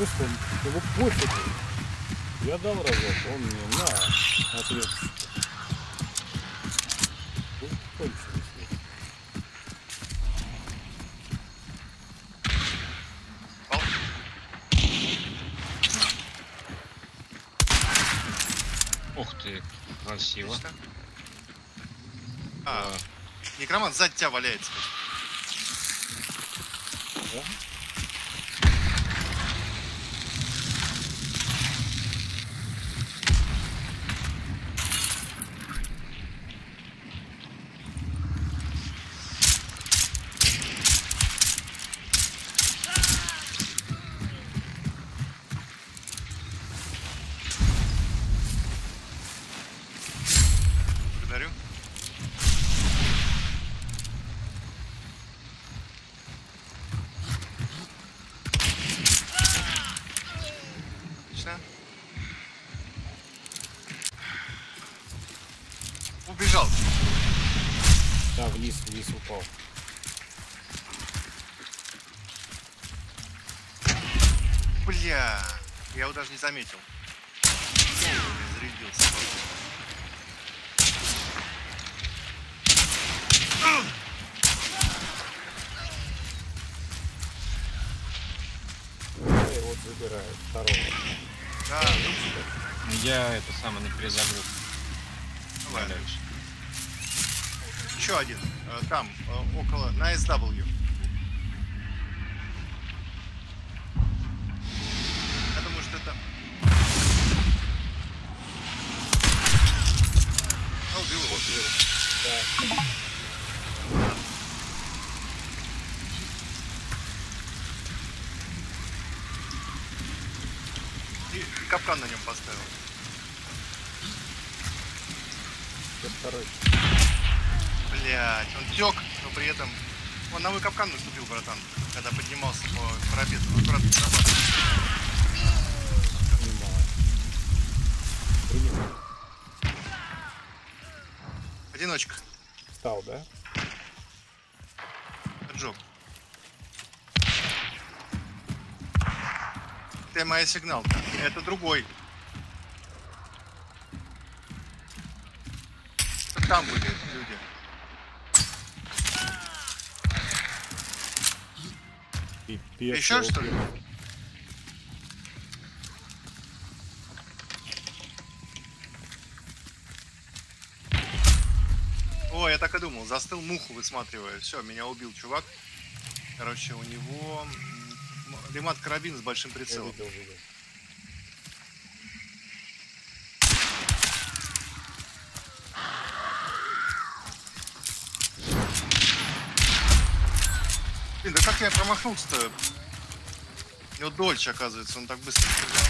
Просто он, ему пофигу. Я дал разок, он мне на ответ. Кончилось. Ух ты, красиво. А, некромант сзади тебя валяется. Да? Благодарю. Отлично. Убежал. Да, вниз, упал. Бля, я его даже не заметил. Зарядился. Я его забираю. Второго. Да, Я это самое на перезагрузку ну ладно. валяюсь. Еще один. э, Там, э, около, на SW. Блять, он тек, но при этом... Он на мой капкан наступил, братан, когда поднимался по парапету. Аккуратно. Понимаю. Принимаю. Одиночка. Встал, да? Джоб. Ты моя сигналка. Это другой. Там были люди. Пипец. Еще его что ли? О, я так и думал. Застыл муху высматривая. Все, меня убил чувак. Короче, у него лимат карабин с большим Я прицелом. видел, видел. Блин, да как я промахнулся-то? У него дольч, оказывается, он так быстро стрелял.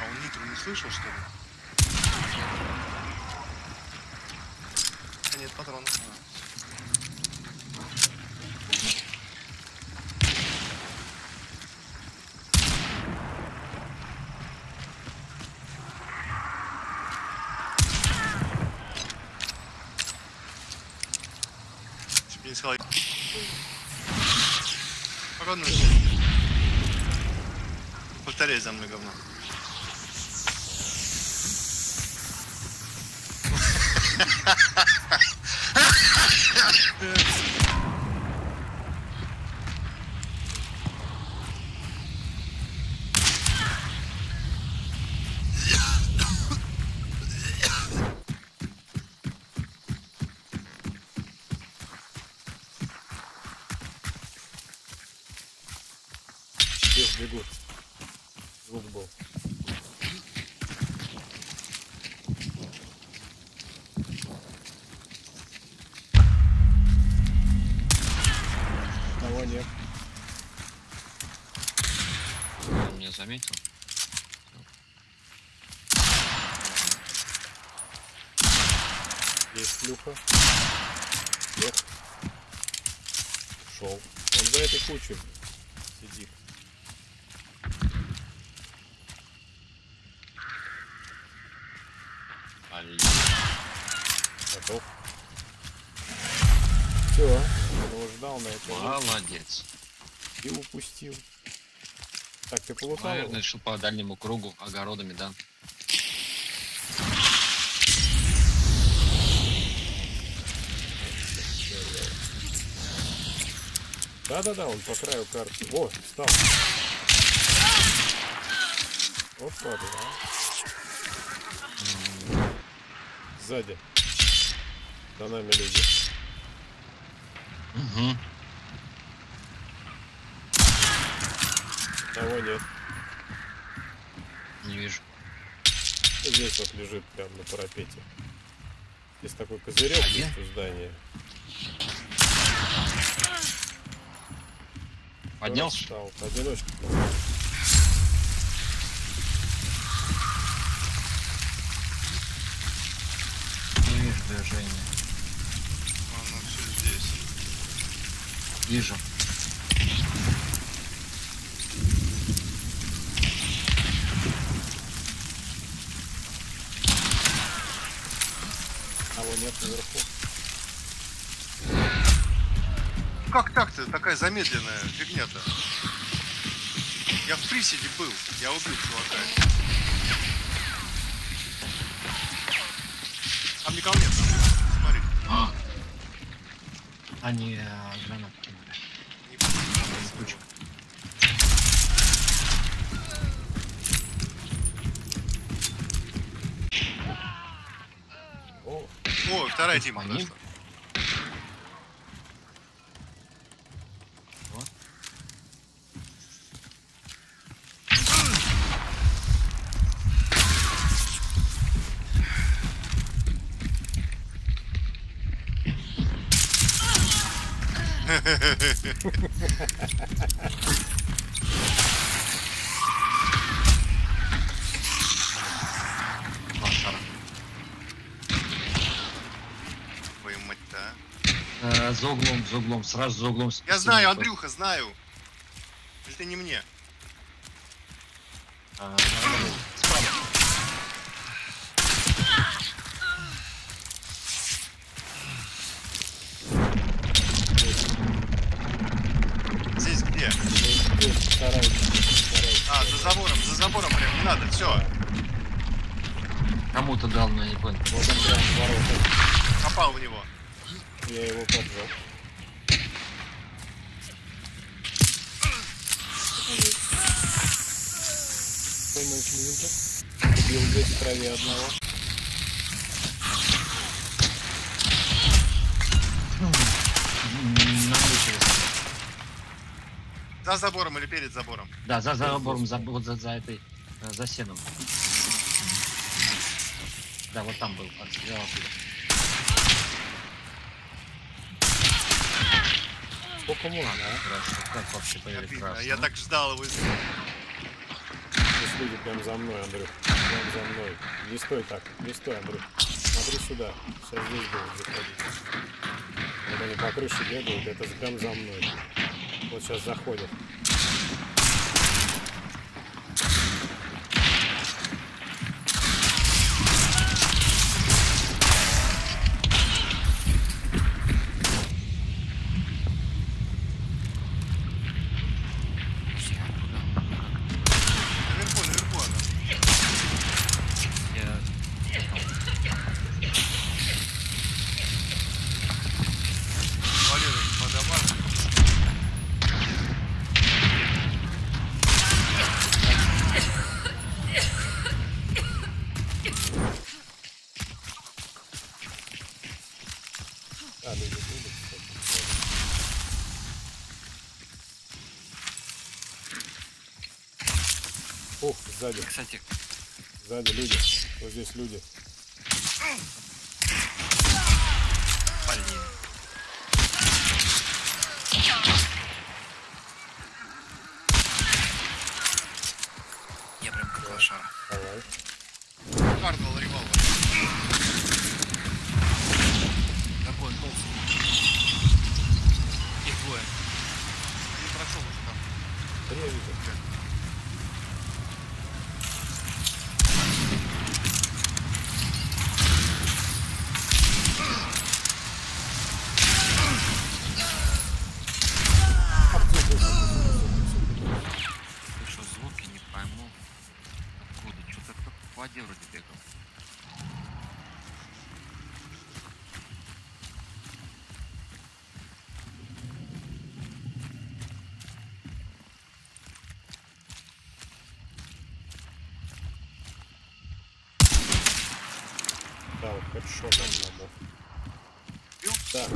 А он нитро не слышал, что ли? А нет, патронов. А. Чтоб не сказал. Погодно. Повторяй за мной, говно. Здесь бегут. Звук был. Заметил. Есть плюха. Нет. ушел. Он за этой кучей сидит. Блин. Готов. Все, он ждал на это. Молодец. И упустил. Так, ты полутал? Наверное, решил по дальнему кругу огородами, да. Да-да-да, он по краю карты. О, встал. Вот падла, а. Сзади. За нами люди. Угу. Того нет. Не вижу. Здесь вот лежит прям на парапете. Здесь такой козырек А есть у здания. Поднялся? Встал. Одиночку. Не вижу движения. Оно все здесь. Вижу. Того нет наверху. Как так-то такая замедленная фигня-то? Я в приседе был, я убил чувака. Там никого нет, смотри. Они э, гранат кинули. Не понимаю, Куча. О, О, вторая По тима ним? подошла. Вот. Лошара. Твою мать-то, а. Э, за углом, за углом, сразу за углом. Я знаю, Андрюха, знаю. Ты не мне? А. Здесь где? А, за забором, за забором прям, не надо, все. Кому-то дал, но я не понял. Вот он прям ворота. Попал в него. Я его поджег. Думаешь, Линка? Убил в траве одного. За забором или перед забором. Да, за забором, за, вот за, за этой, э, за сеном. Да, вот там был, отстрелял оттуда. Сколько можно, а? Хорошо, как вообще Обидно, прекрасно. Я так ждал его. Здесь люди прям за мной, Андрюх. Прям за мной. Не стой так, не стой, Андрюх. Смотри сюда. Сейчас здесь будут заходить. Вот они по крыше бегают, это прям за мной. Вот сейчас заходят. Наверху, наверху она. Я- Валера, по домам. А, люди будут, кстати. Ух, сзади, Кстати, сзади люди. Вот здесь люди. Надо. Бил? Да.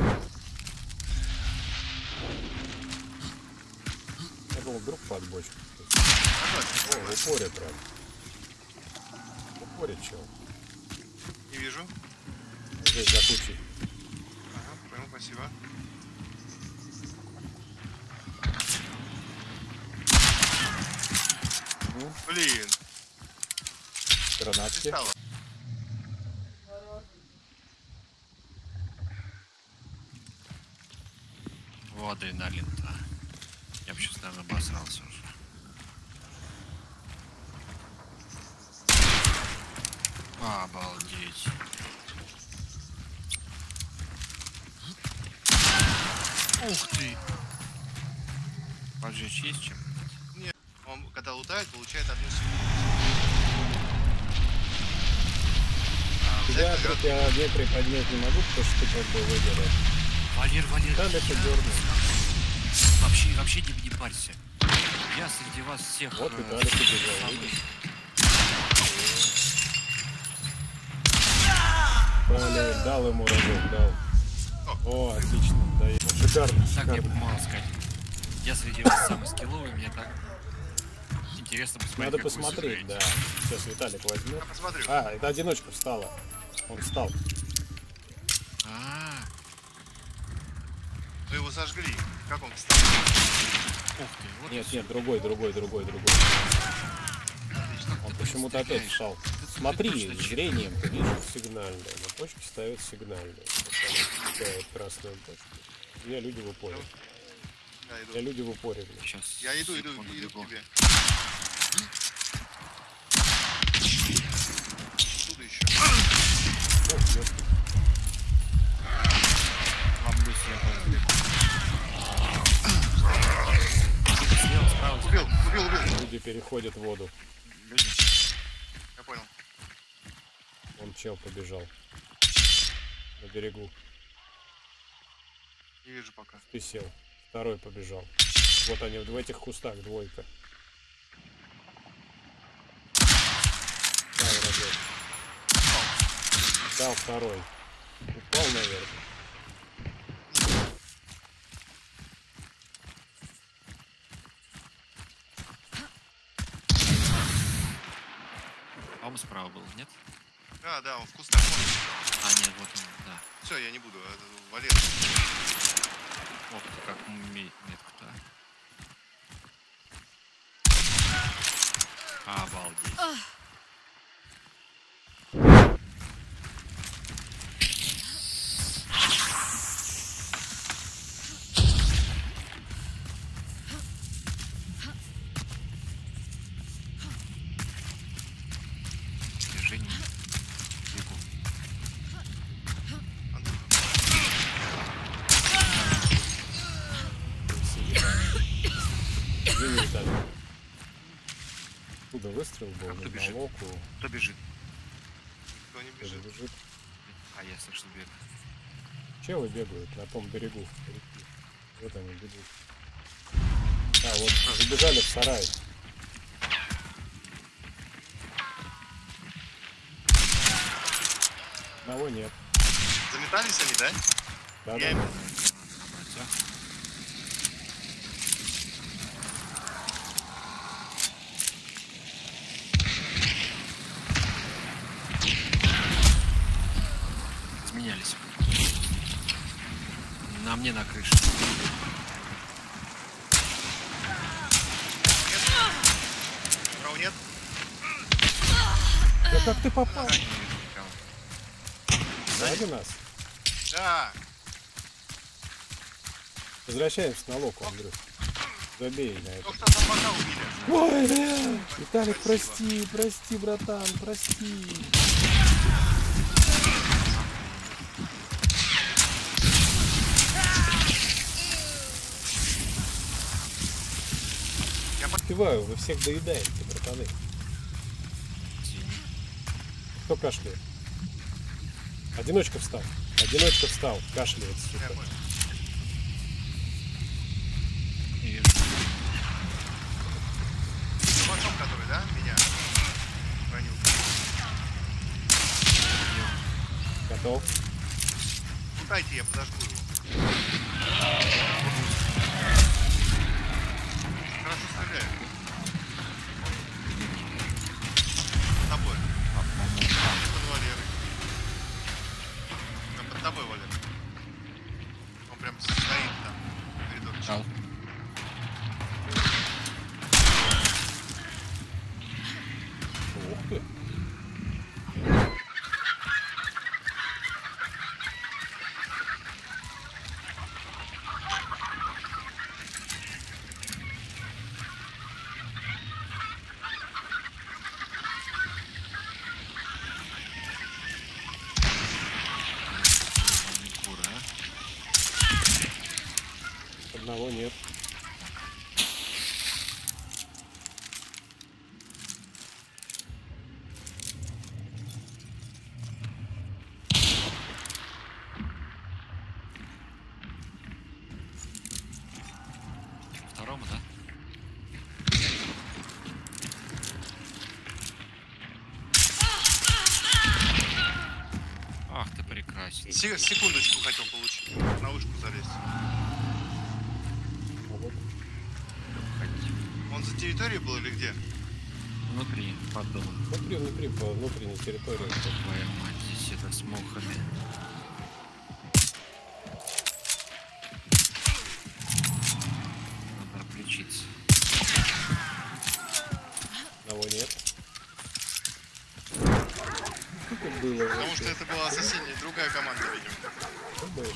Я думал, вдруг под бочку. О, в упоре прям. В упоре чел. Не вижу. Здесь за кучей. Ага, понял, спасибо. Ну, Блин, гранатки. стало. О, адреналин-то. Я бы сейчас, наверное, обосрался уже. Обалдеть. Ух ты! Поджечь есть чем? Он, когда лутает, получает одну секунду. А, Тебя, взять награду- я ветры поднять не могу, потому что ты как бы выиграл. Валер, Валер, Да, это дернул. Вообще, вообще не, не парься. Я среди вас всех... Вот э, Виталик убежал, самый- видишь? Блин, дал ему разок, дал. О, отлично, да, шикарно, Так мне шикарно. мало сказать. Я среди вас самый скилловый, мне так интересно посмотреть, Надо как вы посмотреть, да. Сейчас Виталик возьмет. Я посмотрю. А, это одиночка встала. Он встал. А, Вы его сожгли. Как он встал? ух ты, вот Нет, нет, другой, другой, другой, другой. Он почему-то опять встал. Ты Смотри, зрением ты видишь сигнальное. На почке ставят сигнальное. Ставят красную почку. Я люди в упоре. Я иду. Я люди в упоре, блин. Сейчас, Я иду, иду, секунду, иду бегу. к тебе. Оттуда еще. О. Ломлюсь я тоже бегу. Слева, справа, Убил, убил, убил. Люди переходят в воду. люди. Я понял. Он чел побежал. На берегу. Не вижу пока. Ты сел. Второй побежал. Вот они в этих кустах, двойка. Дал. Дал второй. Упал, наверное. Справа был, нет? А, да, он в кустах. А, нет, вот он, да. Все, я не буду. Это Валер. Ох ты, как ме- метко-то. Обалдеть. Выстрел был? Ты На бежит? локу. Кто бежит? Никто не бежит. бежит. А, я слышу бег. Челы бегают на том берегу. реки. Вот они бегут. А, вот забежали в сарай. Одного нет. Заметались они, да? Да, Я да. им- мне на крыше. Справа нет? Да как ты попал? Сзади нас. Да. Возвращаемся на локу, Андрюх. Забей на это. Ой, бля! Виталик, прости, прости, братан, прости. Пиваю, вы всех доедаете, братаны. Кто кашляет? Одиночка встал. Одиночка встал. Кашляет, сука. Чувачок, который, да, меня ранил. Готов. Дайте, я подожгу его. Хорошо стреляю. Под тобой. Под тобой, Валер. Он прям стоит там. Коридорчик. Дал. Ух ты. Кура, а? Одного нет. Второму, да? Ах Се- секундочку хотел получить. На вышку залезть. А. Он за территорией был или где? Внутри, под домом. внутри, внутри, по внутренней территории. Твоя мать, здесь это с мухами. Надо отличиться. Одного нет. Что это было? Потому что это была другая команда, видимо.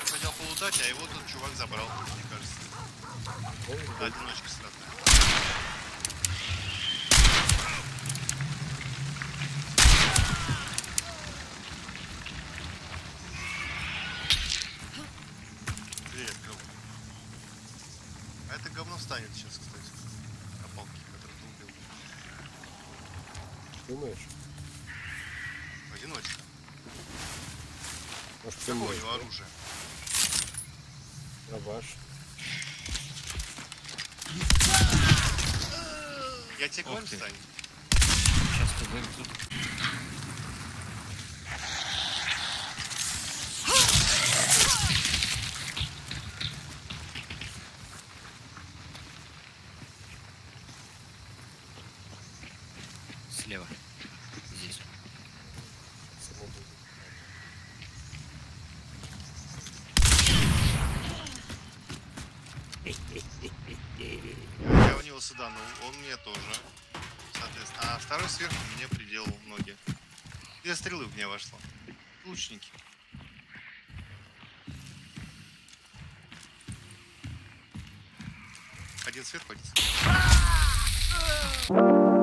Я хотел полутать, а его тут чувак забрал, мне кажется. Одиночка стратная. Дверь открыл. А это говно встанет сейчас, кстати. На палке, которую ты убил. Думаешь? Одиночка. Может, Какое у темнее, него да? оружие? Дробаш. Я тебе говорю, ты. встань. Сейчас ты тут. Слева. Здесь. Я у него сюда, но он мне тоже. Второй сверху мне приделал ноги. Две стрелы в меня вошло. Лучники. Один сверху, один сверху.